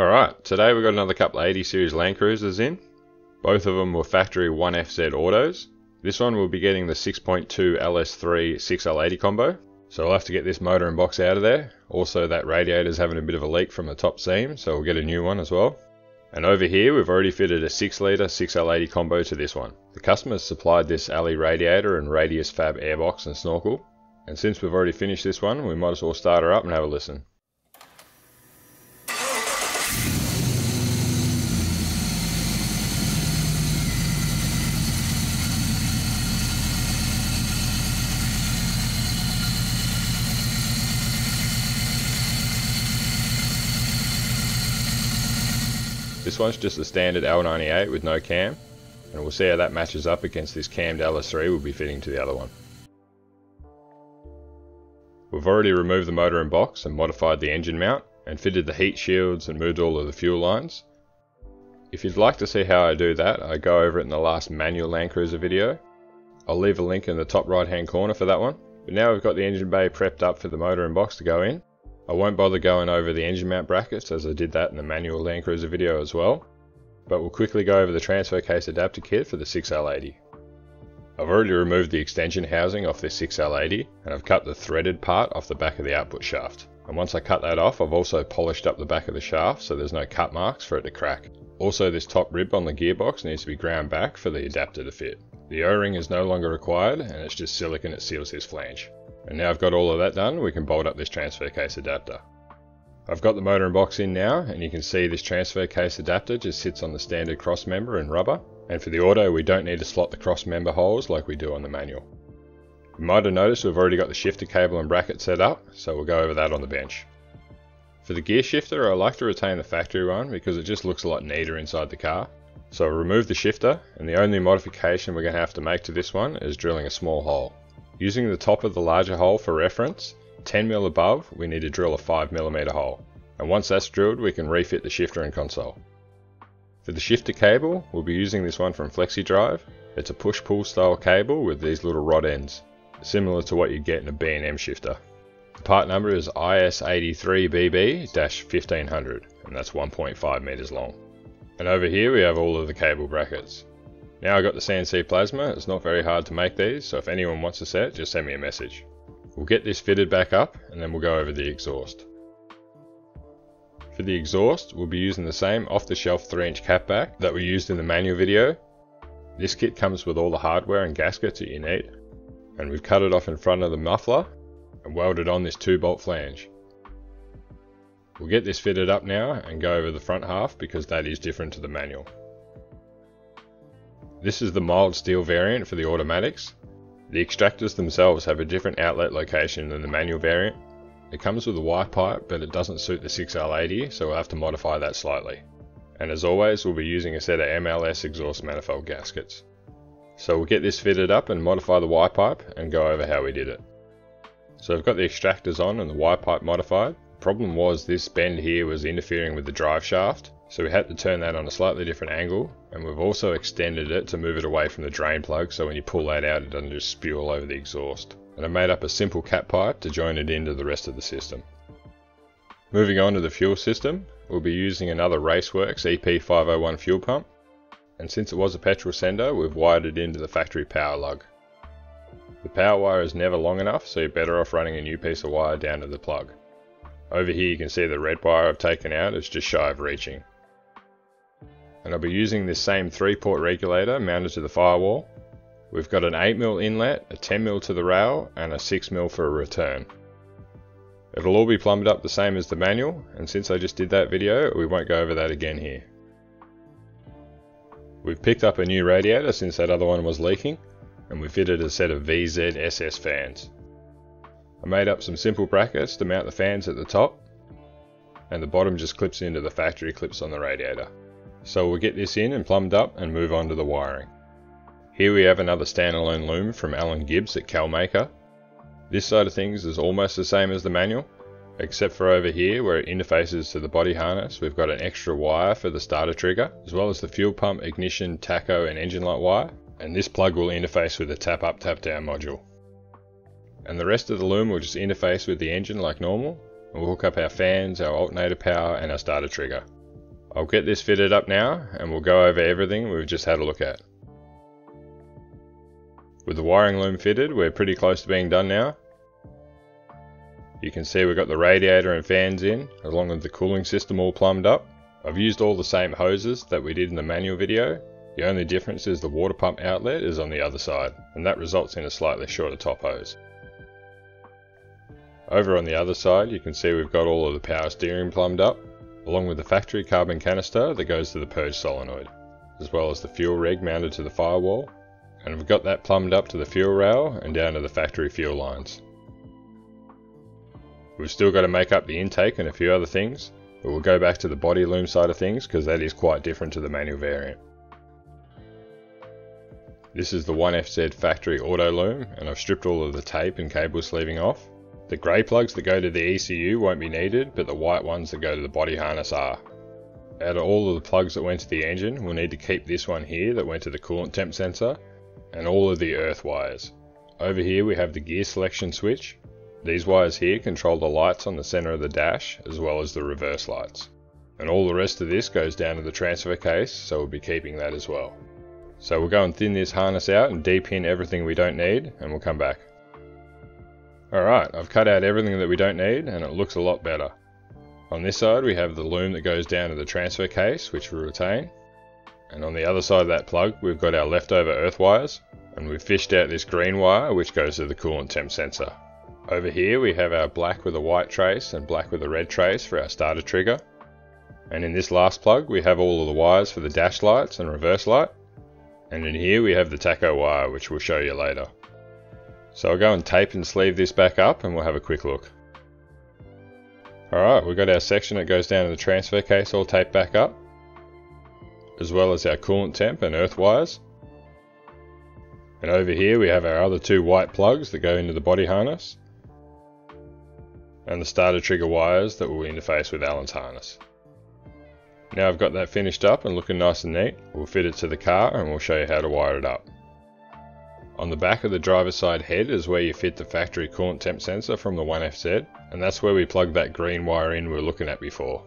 Alright, today we've got another couple of 80 series Land Cruisers in. Both of them were factory 1FZ autos. This one will be getting the 6.2 LS3 6L80 combo. So I'll have to get this motor and box out of there. Also that radiator is having a bit of a leak from the top seam, so we'll get a new one as well. And over here we've already fitted a 6 litre 6L80 combo to this one. The customer supplied this alley radiator and Radius Fab airbox and snorkel. And since we've already finished this one, we might as well start her up and have a listen. This one's just a standard L98 with no cam, and we'll see how that matches up against this cammed LS3 we'll be fitting to the other one. We've already removed the motor and box and modified the engine mount, and fitted the heat shields and moved all of the fuel lines. If you'd like to see how I do that, I go over it in the last manual Land Cruiser video. I'll leave a link in the top right hand corner for that one. But now we've got the engine bay prepped up for the motor and box to go in, I won't bother going over the engine mount brackets as I did that in the manual Land Cruiser video as well, but we'll quickly go over the transfer case adapter kit for the 6L80. I've already removed the extension housing off this 6L80 and I've cut the threaded part off the back of the output shaft. And once I cut that off I've also polished up the back of the shaft so there's no cut marks for it to crack. Also this top rib on the gearbox needs to be ground back for the adapter to fit. The O-ring is no longer required and it's just silicon that seals this flange. And now I've got all of that done, we can bolt up this transfer case adapter. I've got the motor and box in now, and you can see this transfer case adapter just sits on the standard cross member and rubber. And for the auto, we don't need to slot the cross member holes like we do on the manual. You might have noticed we've already got the shifter cable and bracket set up, so we'll go over that on the bench. For the gear shifter, I like to retain the factory one because it just looks a lot neater inside the car. So remove the shifter, and the only modification we're going to have to make to this one is drilling a small hole. Using the top of the larger hole for reference, 10mm above we need to drill a 5mm hole, and once that's drilled we can refit the shifter and console. For the shifter cable, we'll be using this one from FlexiDrive. It's a push-pull style cable with these little rod ends, similar to what you get in a B&M shifter. The part number is IS83BB-1500, and that's 1.5 meters long. And over here we have all of the cable brackets. Now I got the CNC plasma, it's not very hard to make these, so if anyone wants a set, just send me a message. We'll get this fitted back up, and then we'll go over the exhaust. For the exhaust, we'll be using the same off-the-shelf 3-inch catback that we used in the manual video. This kit comes with all the hardware and gaskets that you need, and we've cut it off in front of the muffler and welded on this 2-bolt flange. We'll get this fitted up now and go over the front half because that is different to the manual. This is the mild steel variant for the automatics. The extractors themselves have a different outlet location than the manual variant. It comes with a Y pipe but it doesn't suit the 6L80 so we'll have to modify that slightly. And as always we'll be using a set of MLS exhaust manifold gaskets. So we'll get this fitted up and modify the Y pipe and go over how we did it. So I've got the extractors on and the Y pipe modified. Problem was this bend here was interfering with the drive shaft so we had to turn that on a slightly different angle and we've also extended it to move it away from the drain plug so when you pull that out it doesn't just spew all over the exhaust. And I made up a simple cat pipe to join it into the rest of the system. Moving on to the fuel system, we'll be using another Raceworks EP501 fuel pump and since it was a petrol sender we've wired it into the factory power lug. The power wire is never long enough so you're better off running a new piece of wire down to the plug. Over here you can see the red wire I've taken out is just shy of reaching and I'll be using this same 3 port regulator mounted to the firewall. We've got an 8mm inlet, a 10mm to the rail and a 6mm for a return. It'll all be plumbed up the same as the manual and since I just did that video we won't go over that again here. We've picked up a new radiator since that other one was leaking and we fitted a set of VZ SS fans. I made up some simple brackets to mount the fans at the top and the bottom just clips into the factory clips on the radiator. So we'll get this in and plumbed up and move on to the wiring. Here we have another standalone loom from Alan Gibbs at Calmaker. This side of things is almost the same as the manual, except for over here where it interfaces to the body harness we've got an extra wire for the starter trigger, as well as the fuel pump, ignition, tacho and engine light wire, and this plug will interface with the tap up tap down module. And the rest of the loom will just interface with the engine like normal, and we'll hook up our fans, our alternator power and our starter trigger. I'll get this fitted up now and we'll go over everything we've just had a look at. With the wiring loom fitted, we're pretty close to being done now. You can see we've got the radiator and fans in, along with the cooling system all plumbed up. I've used all the same hoses that we did in the manual video. The only difference is the water pump outlet is on the other side, and that results in a slightly shorter top hose. Over on the other side, you can see we've got all of the power steering plumbed up, along with the factory carbon canister that goes to the purge solenoid, as well as the fuel reg mounted to the firewall, and we've got that plumbed up to the fuel rail and down to the factory fuel lines. We've still got to make up the intake and a few other things, but we'll go back to the body loom side of things because that is quite different to the manual variant. This is the 1FZ factory auto loom and I've stripped all of the tape and cable sleeving off. The grey plugs that go to the ECU won't be needed, but the white ones that go to the body harness are. Out of all of the plugs that went to the engine, we'll need to keep this one here that went to the coolant temp sensor, and all of the earth wires. Over here we have the gear selection switch, these wires here control the lights on the center of the dash as well as the reverse lights. And all the rest of this goes down to the transfer case, so we'll be keeping that as well. So we'll go and thin this harness out and depin everything we don't need, and we'll come back. Alright, I've cut out everything that we don't need, and it looks a lot better. On this side we have the loom that goes down to the transfer case, which we'll retain. And on the other side of that plug, we've got our leftover earth wires, and we've fished out this green wire, which goes to the coolant temp sensor. Over here we have our black with a white trace and black with a red trace for our starter trigger. And in this last plug we have all of the wires for the dash lights and reverse light. And in here we have the tacho wire which we'll show you later. So I'll go and tape and sleeve this back up and we'll have a quick look. Alright, we've got our section that goes down to the transfer case all taped back up. As well as our coolant temp and earth wires. And over here we have our other two white plugs that go into the body harness and the starter trigger wires that will interface with Allen's harness. Now I've got that finished up and looking nice and neat, we'll fit it to the car and we'll show you how to wire it up. On the back of the driver's side head is where you fit the factory coolant temp sensor from the 1FZ, and that's where we plug that green wire in we were looking at before.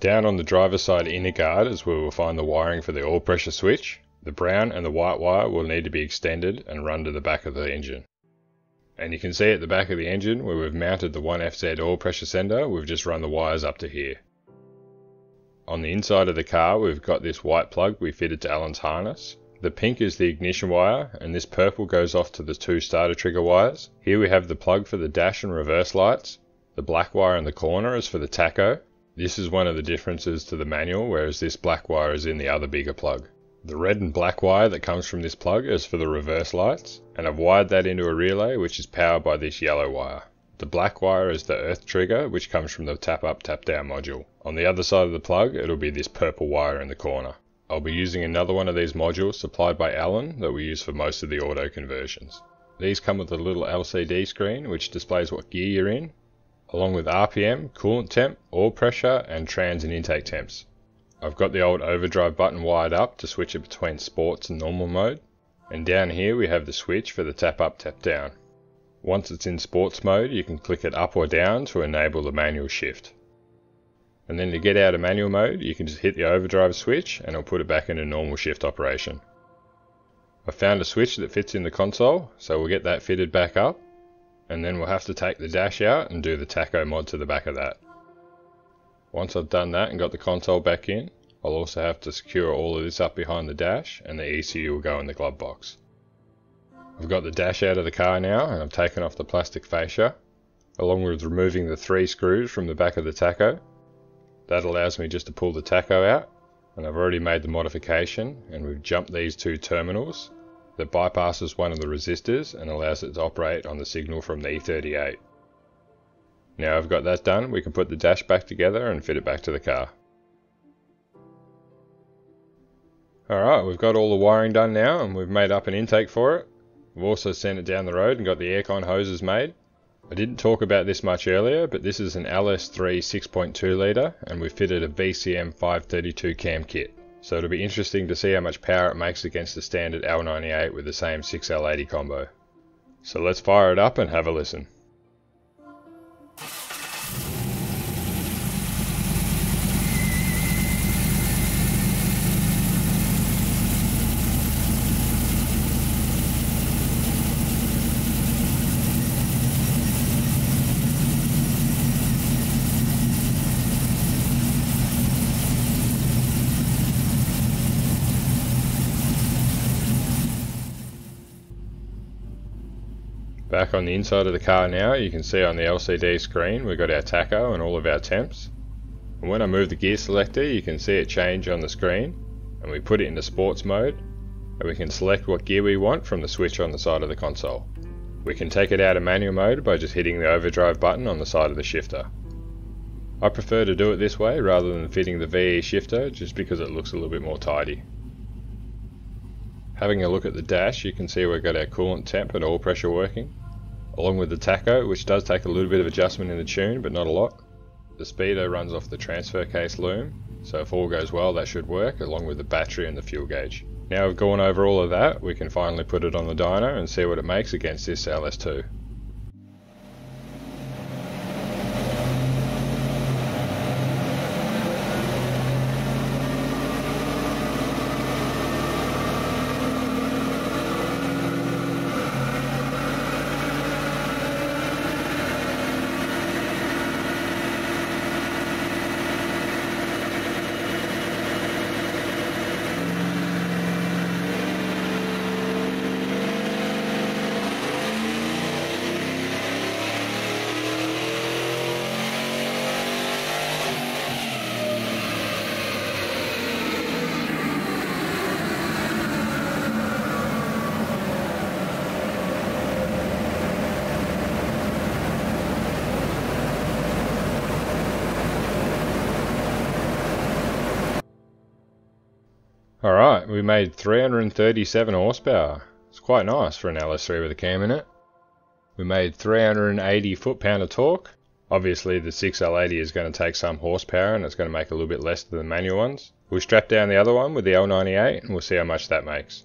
Down on the driver's side inner guard is where we'll find the wiring for the oil pressure switch. The brown and the white wire will need to be extended and run to the back of the engine. And you can see at the back of the engine where we've mounted the 1FZ oil pressure sender, we've just run the wires up to here. On the inside of the car we've got this white plug we fitted to Alan's harness. The pink is the ignition wire and this purple goes off to the two starter trigger wires. Here we have the plug for the dash and reverse lights. The black wire in the corner is for the tacho. This is one of the differences to the manual whereas this black wire is in the other bigger plug. The red and black wire that comes from this plug is for the reverse lights, and I've wired that into a relay which is powered by this yellow wire. The black wire is the earth trigger which comes from the tap up tap down module. On the other side of the plug it'll be this purple wire in the corner. I'll be using another one of these modules supplied by Allen that we use for most of the auto conversions. These come with a little LCD screen which displays what gear you're in, along with RPM, coolant temp, oil pressure and trans and intake temps. I've got the old overdrive button wired up to switch it between sports and normal mode. And down here we have the switch for the tap up tap down. Once it's in sports mode you can click it up or down to enable the manual shift. And then to get out of manual mode you can just hit the overdrive switch and it'll put it back into normal shift operation. I found a switch that fits in the console so we'll get that fitted back up and then we'll have to take the dash out and do the tacho mod to the back of that. Once I've done that and got the console back in, I'll also have to secure all of this up behind the dash and the ECU will go in the glove box. I've got the dash out of the car now and I've taken off the plastic fascia, along with removing the three screws from the back of the tacho. That allows me just to pull the tacho out, and I've already made the modification and we've jumped these two terminals that bypasses one of the resistors and allows it to operate on the signal from the E38. Now I've got that done, we can put the dash back together and fit it back to the car. Alright, we've got all the wiring done now and we've made up an intake for it. We've also sent it down the road and got the aircon hoses made. I didn't talk about this much earlier, but this is an LS3 6.2 litre and we fitted a VCM 532 cam kit. So it'll be interesting to see how much power it makes against the standard L98 with the same 6L80 combo. So let's fire it up and have a listen. Back on the inside of the car now, you can see on the LCD screen we've got our tacho and all of our temps. And when I move the gear selector, you can see it change on the screen, and we put it into sports mode, and we can select what gear we want from the switch on the side of the console. We can take it out of manual mode by just hitting the overdrive button on the side of the shifter. I prefer to do it this way rather than fitting the VE shifter just because it looks a little bit more tidy. Having a look at the dash you can see we've got our coolant temp and oil pressure working, along with the tacho which does take a little bit of adjustment in the tune but not a lot. The speedo runs off the transfer case loom, so if all goes well that should work along with the battery and the fuel gauge. Now we've gone over all of that, we can finally put it on the dyno and see what it makes against this LS2. Alright, we made 337 horsepower. It's quite nice for an LS3 with a cam in it. We made 380 foot-pound of torque. Obviously the 6L80 is going to take some horsepower and it's going to make a little bit less than the manual ones. We'll strap down the other one with the L98 and we'll see how much that makes.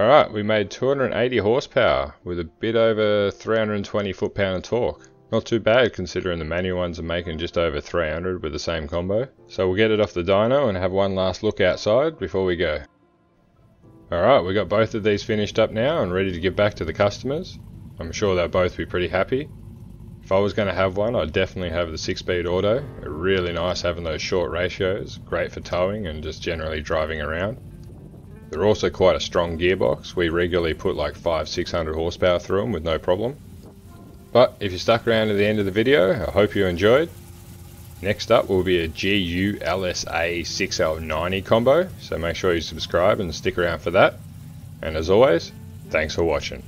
Alright, we made 280 horsepower with a bit over 320 foot-pound of torque. Not too bad considering the manual ones are making just over 300 with the same combo. So we'll get it off the dyno and have one last look outside before we go. Alright, we got both of these finished up now and ready to give back to the customers. I'm sure they'll both be pretty happy. If I was going to have one, I'd definitely have the 6-speed auto. Really nice having those short ratios, great for towing and just generally driving around. They're also quite a strong gearbox. We regularly put like 5-600 horsepower through them with no problem. But if you stuck around to the end of the video, I hope you enjoyed. Next up will be a GU LSA 6L90 combo, so make sure you subscribe and stick around for that. And as always, thanks for watching.